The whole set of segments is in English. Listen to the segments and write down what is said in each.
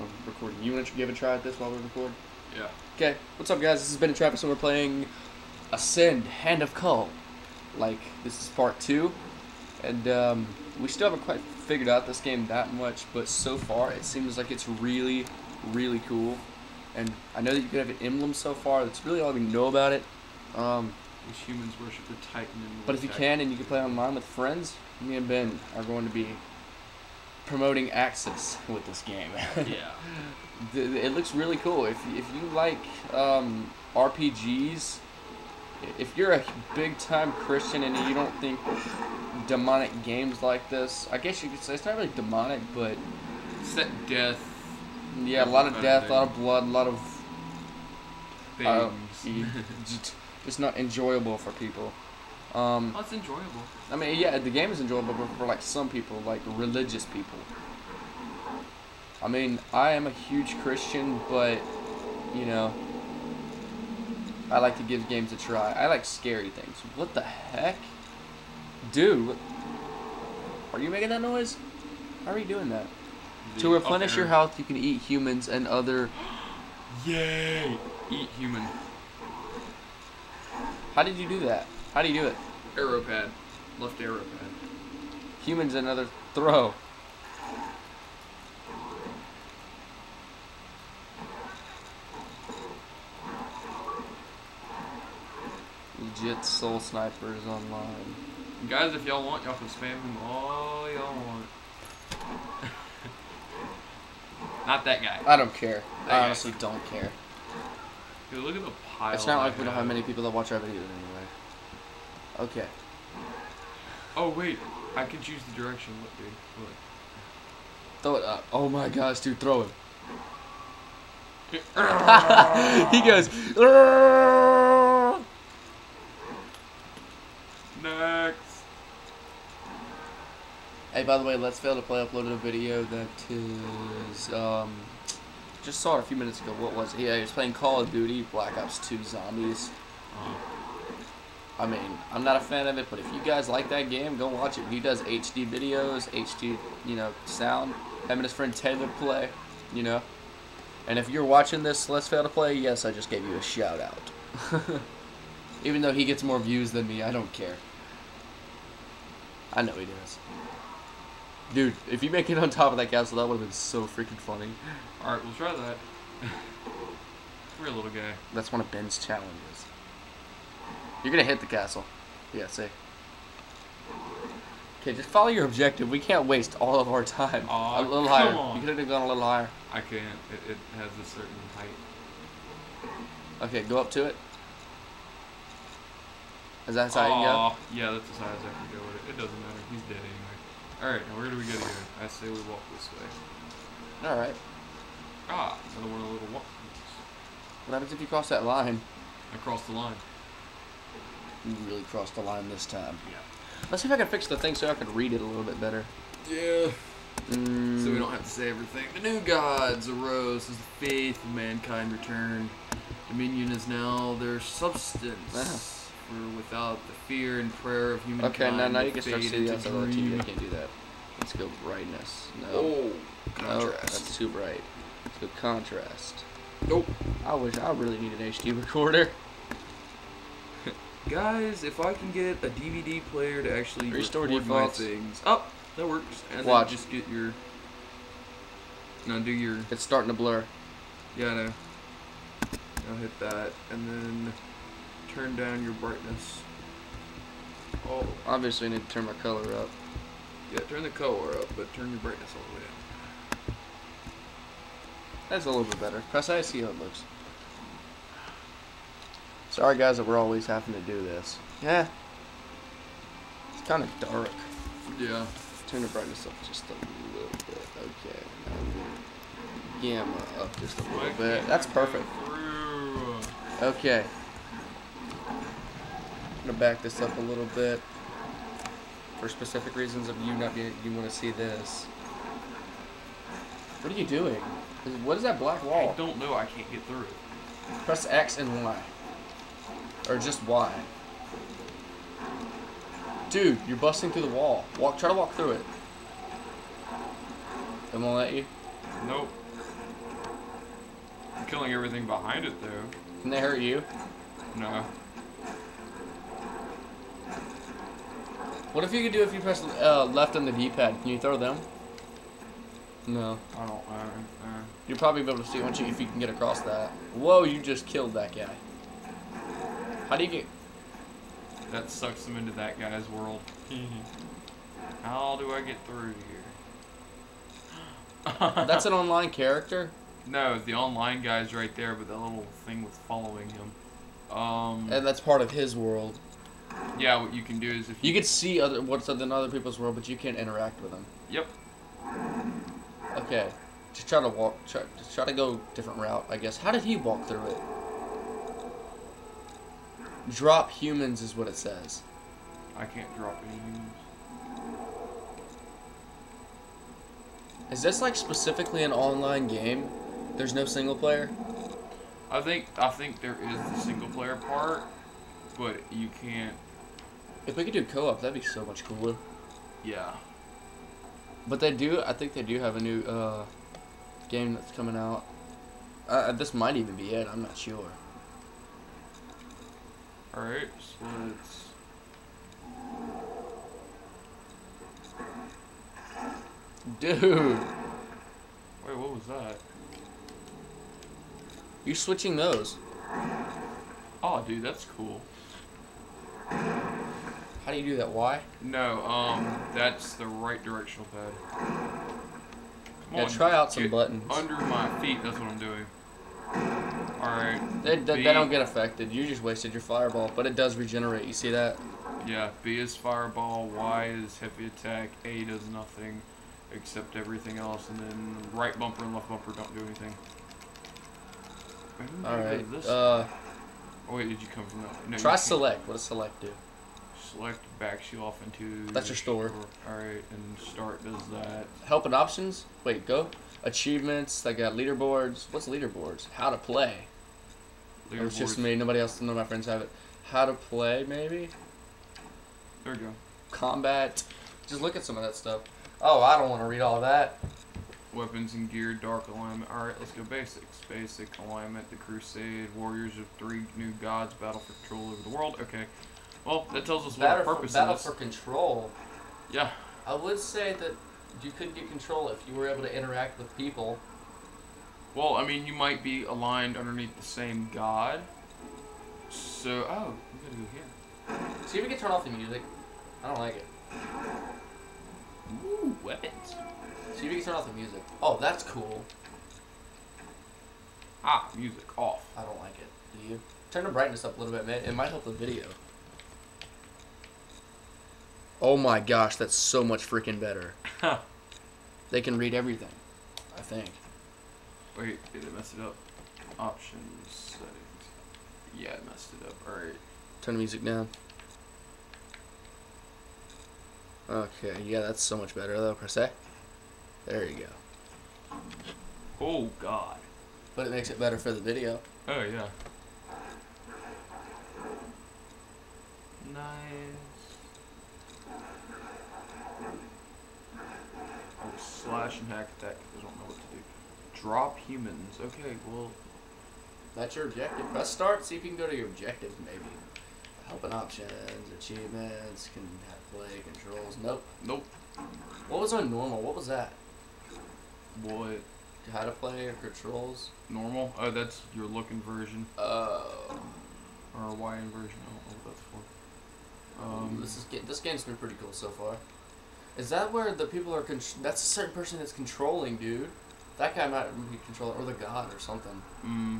of recording. You want to give a try at this while we record? Yeah. Okay. What's up, guys? This has been Travis, and we're playing Ascend Hand of Kul. Like this is part two, and um, we still haven't quite figured out this game that much, but so far it seems like it's really, really cool. And I know that you can have an emblem so far. That's really all we know about it. Um, These humans worship the Titan. But if you can and you can play online with friends, me and Ben are going to be promoting Axis with this game. yeah. It looks really cool. If if you like um, RPGs, if you're a big time Christian and you don't think demonic games like this, I guess you could say it's not really demonic, but Set death. yeah, a lot of death, a lot of blood, a lot of Things. y- just- just not enjoyable for people. Um, oh, it's enjoyable. I mean, yeah, the game is enjoyable but for like some people, like religious people. I mean, I am a huge Christian, but you know, I like to give games a try. I like scary things. What the heck, dude? Are you making that noise? How are you doing that? The To replenish your health, you can eat humans and other. Yay! Eat human. How did you do that? How do you do it? Arrow pad. Left arrow pad. Humans another throw. Legit soul snipers online. Guys, if y'all want, y'all can spam them all y'all want. Not that guy. I don't care. That I guy. honestly don't care. Dude, look at the pile. It's not like we don't have many people that watch our videos anyway. Okay. Oh wait, I can choose the direction. Look, dude. Look. Throw it up. Oh my gosh, dude, throw it. He goes. "Arrgh." Hey, by the way, Let's Fail to Play uploaded a video that is, um, just saw it a few minutes ago. What was it? Yeah, he was playing Call of Duty Black Ops 2 Zombies. Oh. I mean, I'm not a fan of it, but if you guys like that game, go watch it. He does HD videos, HD, you know, sound. Him and his friend Taylor play, you know. And if you're watching this Let's Fail to Play, yes, I just gave you a shout out. Even though he gets more views than me, I don't care. I know he does. Dude, if you make it on top of that castle, that would have been so freaking funny. Alright, we'll try that. We're a little guy. That's one of Ben's challenges. You're gonna hit the castle. Yeah, see. Okay, just follow your objective. We can't waste all of our time. Aw, a little higher. on. You could have gone a little higher. I can't. It, it has a certain height. Okay, go up to it. Is that how you go? Yeah, that's as high as I can go with it. It doesn't matter. He's dead anyway. Alright, now where do we go here? I say we walk this way. All right. Ah, another one of the little walk. What happens if you cross that line? I crossed the line. You really crossed the line this time. Yeah. Let's see if I can fix the thing so I can read it a little bit better. Yeah. Mm, So we don't have to say everything. The new gods arose as the faith of mankind returned. Dominion is now their substance. For without the fear and prayer of humankind. Okay, now now you can start to see the into outside of the TV. I can't do that. Let's go brightness. No. Oh, No, contrast. that's too bright. Let's go contrast. Nope. I wish I really need an HD recorder. Guys, if I can get a DVD player to actually Restore my things. Oh, that works. And Watch. then just get your. Now do your. It's starting to blur. Yeah, I know. Now hit that, and then turn down your brightness. Oh, Obviously, I need to turn my color up. yeah, turn the color up, but turn your brightness all the way down. That's a little bit better. Press I see how it looks. Sorry, guys, that we're always having to do this. Yeah. It's kind of dark. Yeah. Turn the brightness up just a little bit. Okay. Gamma up just a little bit. That's perfect. Okay. I'm gonna back this up a little bit for specific reasons of you not being you want to see this. What are you doing? What is that black wall? I don't know. I can't get through it. Press X and Y. Or just why? Dude, you're busting through the wall. Walk. Try to walk through it. It won't let you. Nope. I'm killing everything behind it though. Can they hurt you? No. What if you could do if you press uh, left on the D-pad? Can you throw them? No. I don't. Uh, uh, You'll probably be able to see once you if you can get across that. Whoa! You just killed that guy. How do you get? that sucks them into that guy's world. How do I get through here? That's an online character. no. The online guy's right there, but that little thing was following him. Um. And that's part of his world. Yeah. What you can do is if You you can see other what's in other people's world, but you can't interact with them. Yep. Okay, just try to walk. Try, just try to go different route, I guess. How did he walk through it? Drop humans is what it says. I can't drop any humans. Is this like specifically an online game? There's no single player. I think I think there is the single player part, but you can't. If we could do co-op, that'd be so much cooler. Yeah. But they do. I think they do have a new uh, game that's coming out. Uh, this might even be it. I'm not sure. All right. So let's. Dude, Wait, what was that? you switching those? Oh, dude, that's cool. How do you do that? Why? No, um, that's the right directional pad. Come Yeah, on, try out some buttons. Under my feet, that's what I'm doing. Alright, They, they, they don't get affected. You just wasted your fireball, but it does regenerate. You see that? yeah, B is fireball, Y is heavy attack, A does nothing except everything else, and then right bumper and left bumper don't do anything. Maybe we All go right. This. Uh, oh, wait, did you come from that? No, try select. What does select do? Select backs you off into. That's your store. Alright, and start does that. Help and options. Wait, go. Achievements. They got leaderboards. What's leaderboards? How to play. It's just me. Nobody else. None of my friends have it. How to play, maybe. There we go. Combat. Just look at some of that stuff. Oh, I don't want to read all that. Weapons and gear, dark alignment. Alright, let's go basics. Basic alignment, the crusade, warriors of three new gods, battle for control over the world. Okay. Well, that tells us what our purpose for, battle is. for control. Yeah. I would say that you could get control if you were able to interact with people. Well, I mean, you might be aligned underneath the same god. So, oh, we gotta go here. See if we can turn off the music. I don't like it. Ooh, weapons. See if we can turn off the music. Oh, that's cool. Ah, music off. I don't like it. Do you? Turn the brightness up a little bit, man. It might help the video. Oh my gosh, that's so much freaking better. They can read everything. I think. Wait, did it mess it up? Options, settings. Yeah, it messed it up. Alright. Turn the music down. Okay, yeah, that's so much better though, press A. There you go. Oh, God. But it makes it better for the video. Oh, yeah. Nice. Oh, slash and hack attack. I don't know what to do. Drop humans. Okay, well, That's your objective. Press start, see if you can go to your objectives maybe. Helping options, achievements, can have play, controls. Nope. nope. What was on normal? What was that? What? How to play or controls? Normal? Oh, that's your looking version. Uh, Or YN version. I don't know what that's for. Um, this is this game's been pretty cool so far. Is that where the people are? That's a certain person that's controlling, dude. That guy might be controlling, or the god, or something. mm,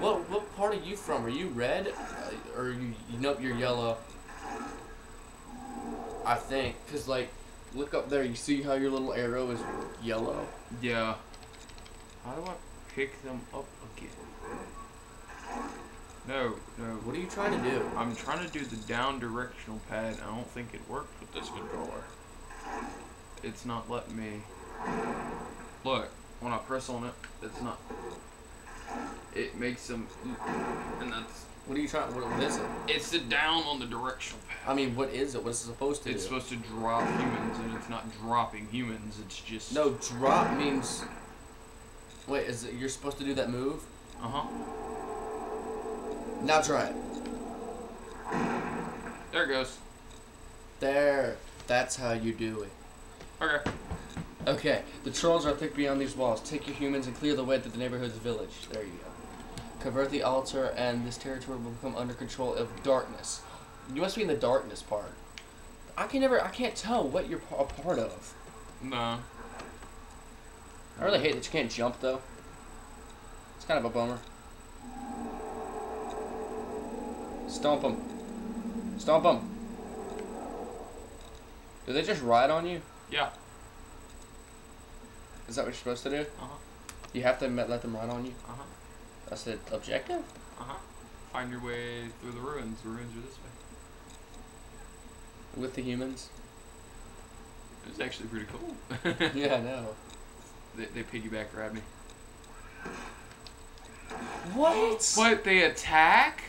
What what part are you from? Are you red, uh, or you, you nope you're yellow? I think, cause like, look up there. You see how your little arrow is yellow? yeah. How do I pick them up again? No, no. What are you trying to do? I'm trying to do the down directional pad. I don't think it worked with this controller. It's not letting me. Look, when I press on it, it's not. It makes them. And that's. What are you trying? What, what is it? It's the down on the directional pad. I mean, what is it? What is it supposed to It's do? supposed to drop humans, and it's not dropping humans. It's just. No, drop means. Wait, is it? You're supposed to do that move? Uh huh. Now try it. There it goes. There. That's how you do it. Okay. Okay, the trolls are thick beyond these walls. Take your humans and clear the way to the neighborhood's village. There you go. Convert the altar, and this territory will become under control of darkness. You must be in the darkness part. I can never, I can't tell what you're a part of. No. I really hate that you can't jump though. It's kind of a bummer. Stomp them. Stomp them. Do they just ride on you? Yeah. Is that what you're supposed to do? Uh huh. You have to me- let them run on you? Uh huh. That's the objective? Uh huh. Find your way through the ruins. The ruins are this way. With the humans? It's actually pretty cool. yeah, I know. They, they piggyback grab me. What? What? They attack?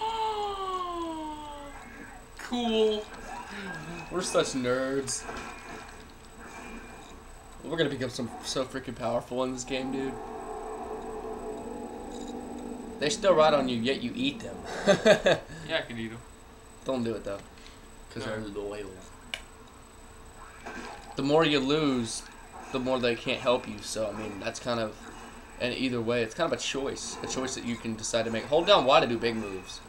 cool. We're such nerds. We're gonna become some so freaking powerful in this game, dude. They still ride on you, yet you eat them. Yeah, I can eat them. Don't do it though, because No. they're loyal. The more you lose, the more they can't help you. So I mean, that's kind of, and either way, it's kind of a choice, a choice that you can decide to make. Hold down Y to do big moves.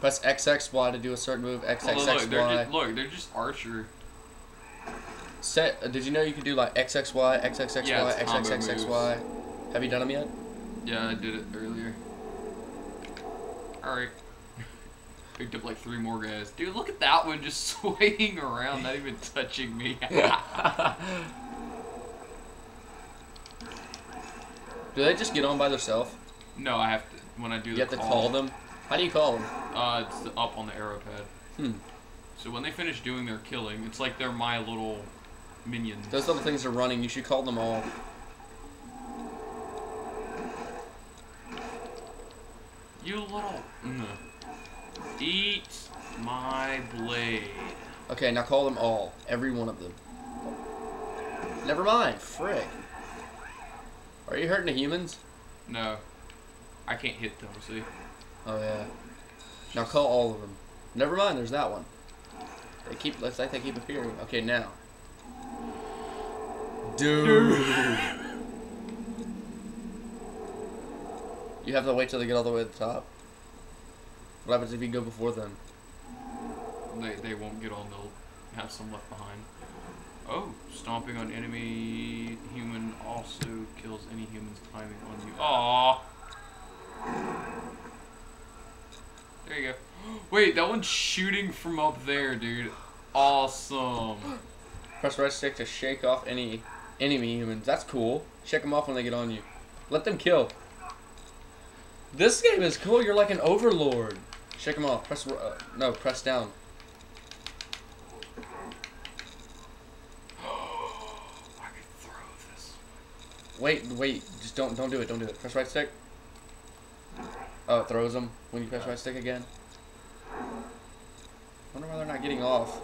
Press XXY to do a certain move. Oh, look, they're XXXY. just, look, they're just archer. Set. uh, Did you know you could do like XXY, XXXY, Yeah, it's combo XXXY? Have you done them yet? Yeah, I did it earlier. Alright. Picked up like three more guys. Dude, look at that one just swaying around, not even touching me. Do they just get on by themselves? no, I have to, when I do You the have to call them. How do you call them? Uh, it's up on the arrow pad. Hmm. So when they finish doing their killing, it's like they're my little minions. Those little things are running. You should call them all. You little. Mm. Eat my blade. Okay, now call them all. Every one of them. Never mind. Frick. Are you hurting the humans? No. I can't hit them, see? Oh yeah. Now call all of them. Never mind. There's that one. They keep. Looks like they keep appearing. Okay, now. Dude. You have to wait till they get all the way to the top. What happens if you go before them? They, they won't get on, they'll have some left behind. Oh, stomping on enemy human also kills any human's timing on you. Aww. There you go. Wait, that one's shooting from up there, dude. Awesome. Press right stick to shake off any enemy humans. That's cool. Shake them off when they get on you. Let them kill. This game is cool. You're like an overlord. Shake them off. Press uh, no. Press down. I could throw this. Wait, wait. Just don't don't do it. Don't do it. Press right stick. Oh, it throws them when you press right stick again. wonder why they're not getting off.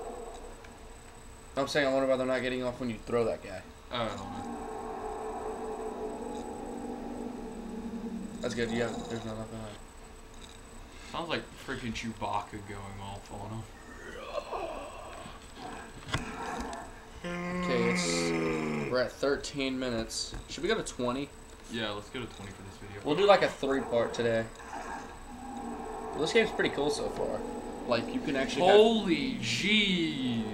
I'm saying I wonder why they're not getting off when you throw that guy. Oh, I don't know. That's good. You have there's not enough behind. Sounds like freaking Chewbacca going off on him. Okay, it's we're at 13 minutes. Should we go to 20? Yeah, let's go to 20 for this video. We'll do like a three part today. Well, this game's pretty cool so far. Like you can actually, Holy jeez.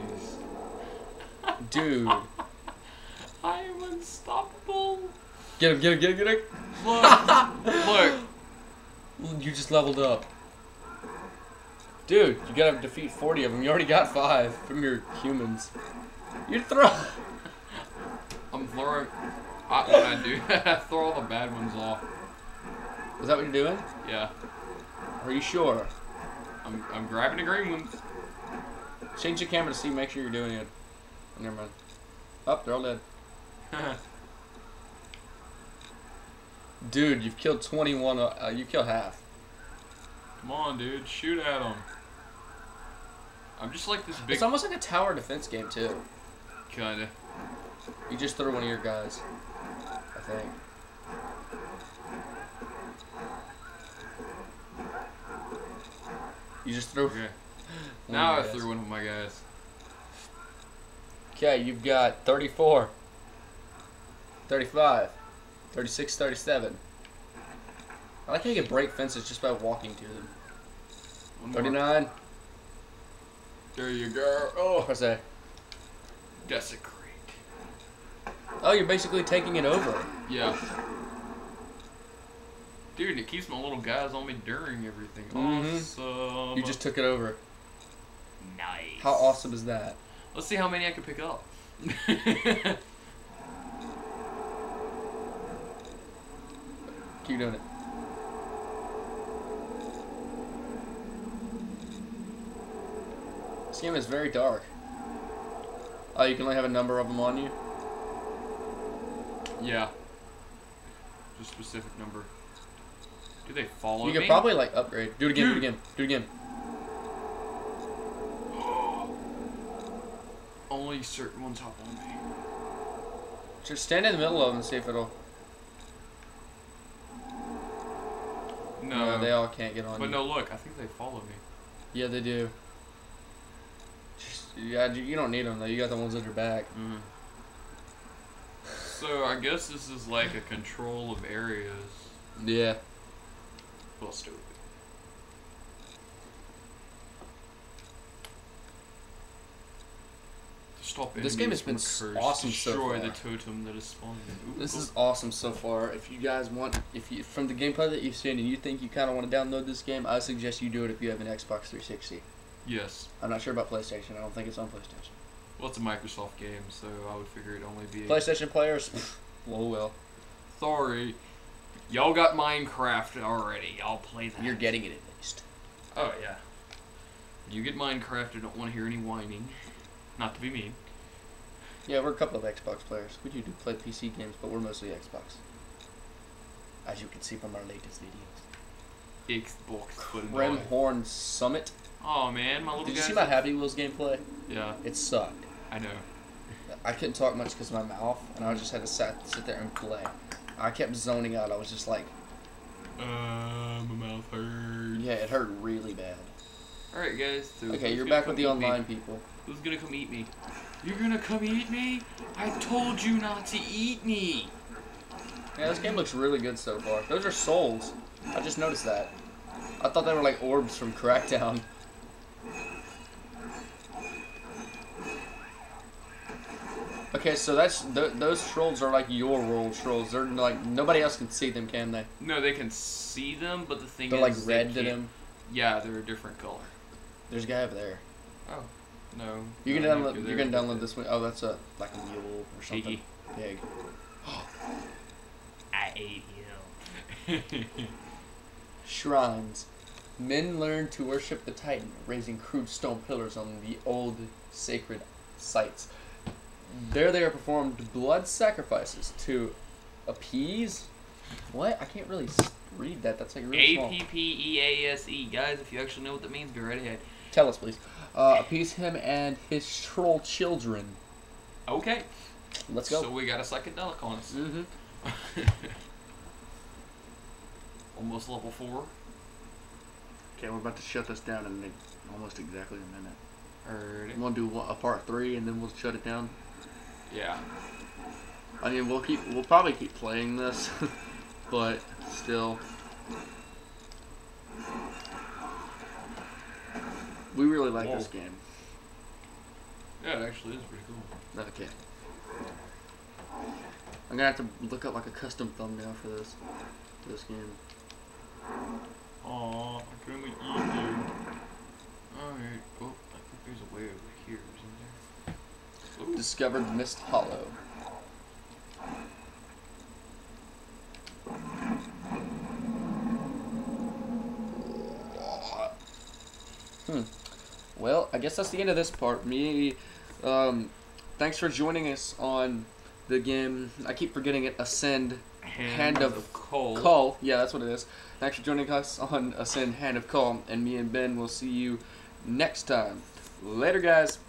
dude, I am unstoppable. get him, get him, get him, get him. Look, look. You just leveled up, dude. You gotta defeat 40 of them. You already got five from your humans. You're throw. I'm throwing. I, what I do, I throw all the bad ones off. Is that what you're doing? Yeah, Are you sure? I'm, I'm grabbing the green ones. Change the camera to see. Make sure you're doing it. Oh, never mind. Up, they're all dead. Dude, you've killed 21. Uh, uh, you killed half. Come on, dude, shoot at them. I'm just like this big It's almost like a tower defense game too. kinda. You just throw one of your guys. I think. You just threw. Okay. Now oh, I guys. threw one of my guys. Okay, you've got 34, 35, 36, 37. I like how you can break fences just by walking to them. One more. 39. There you go. Oh, What's that? desecrate. Oh, you're basically taking it over. Yeah. Dude, it keeps my little guys on me during everything. Mhm. Awesome. You just took it over. nice. How awesome is that? Let's see how many I can pick up. Keep doing it. This game is very dark. Oh, you can only have a number of them on you? yeah. Just specific number. Do they follow you me? could probably, like, upgrade. Do it again, do it again, do it again. Only certain ones hop on me. Just stand in the middle of them and see if it'll... No. they all can't get on but you. no, look. I think they follow me. Yeah, they do. Just, yeah, you you don't need them, though. You got the ones at your back. Mm. So I guess this is like a control of areas. Yeah. Well, stupid. To stop This game has been from s- a curse, awesome so destroy far. the totem that is spawning. Ooh, This cool. is awesome so far. If you guys want, if you from the gameplay that you've seen and you think you kind of want to download this game, I suggest you do it if you have an Xbox 360. yes. I'm not sure about PlayStation. I don't think it's on PlayStation. Well, it's a Microsoft game, so I would figure it'd only be. PlayStation players, oh well, Sorry, y'all got Minecraft already. Y'all play that. you're getting it at least. Oh yeah. You get Minecraft. I don't want to hear any whining. Not to be mean. Yeah, we're a couple of Xbox players. We do do play PC games, but we're mostly Xbox. As you can see from our latest videos. Xbox. Rimhorn Summit. Oh man, my little Did you see my Happy Wheels gameplay? Yeah, It sucked. I know. I couldn't talk much because of my mouth, and I just had to sat, sit there and play. I kept zoning out. I was just like, Uh, my mouth hurts. yeah, it hurt really bad. All right, guys. So Okay, you're back with the eat me? online people. Who's gonna come eat me? You're gonna come eat me? I told you not to eat me. Yeah, this game looks really good so far. Those are souls. I just noticed that. I thought they were like orbs from Crackdown. Okay, so that's th- those trolls are like your world trolls. They're like nobody else can see them, can they? No, they can see them, but the thing They're is, like they red to them. Yeah, they're a different color. There's a guy over there. Oh, no. You can download. they're You can there. download this one. Oh, that's a like a mule or something. Piggy. Pig. I ate you. Shrines. Men learn to worship the Titan, raising crude stone pillars on the old sacred sites. There they are performed blood sacrifices to appease. What? I can't really read that. That's like really A small. A P P E A S E. guys. If you actually know what that means, be right ahead. Tell us, please. Uh, appease him and his troll children. Okay. Let's go. So we got a psychedelic on us. mm-hmm. Almost level four. Okay, we're about to shut this down in almost exactly a minute. Alrighty. I'm gonna do a part three, and then we'll shut it down. Yeah. I mean, we'll keep, we'll probably keep playing this, but still, we really like this game. Yeah, it actually is pretty cool. Okay. I'm gonna have to look up like a custom thumbnail for this, for this game. Aw, I can only eat you. Alright. Oh, I think there's a way over here, isn't there? Ooh. Discovered Mist Hollow. Hmm. Well, I guess that's the end of this part. Me, um, thanks for joining us on the game. I keep forgetting it. Ascend Hand of coal. Call. Yeah, that's what it is. Thanks for joining us on Ascend Hand of Call, and me and Ben will see you next time. Later, guys.